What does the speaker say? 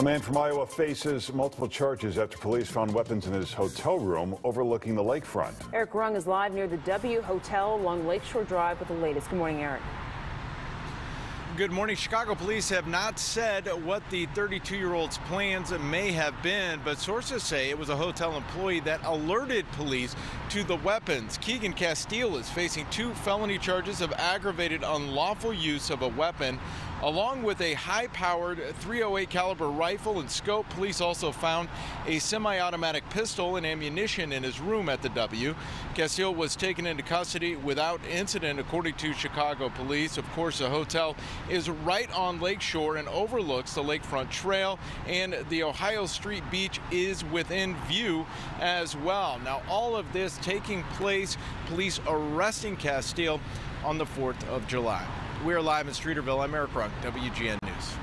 A man from Iowa faces multiple charges after police found weapons in his hotel room overlooking the lakefront. Erik Runge is live near the W Hotel along Lakeshore Drive with the latest. Good morning, Erik. Good morning. Chicago police have not said what the 32 year old's plans may have been, but sources say it was a hotel employee that alerted police to the weapons. Keegan Casteel is facing two felony charges of aggravated unlawful use of a weapon along with a high-powered 308 caliber rifle and scope. Police also found a semi-automatic pistol and ammunition in his room at the W. Casteel was taken into custody without incident, according to Chicago police. Of course, the hotel is right on Lakeshore and overlooks the lakefront trail, and the Ohio Street Beach is within view as well. Now, all of this taking place, police arresting Casteel on the 4th of July. We are live in Streeterville. I'm Erik Runge, WGN News.